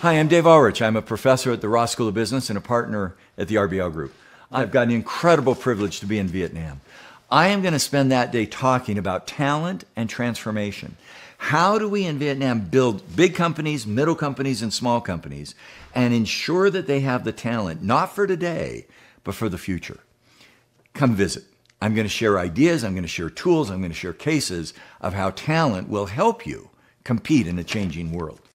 Hi, I'm Dave Ulrich. I'm a professor at the Ross School of Business and a partner at the RBL Group. I've got an incredible privilege to be in Vietnam. I am going to spend that day talking about talent and transformation. How do we in Vietnam build big companies, middle companies, and small companies and ensure that they have the talent, not for today, but for the future? Come visit. I'm going to share ideas, I'm going to share tools, I'm going to share cases of how talent will help you compete in a changing world.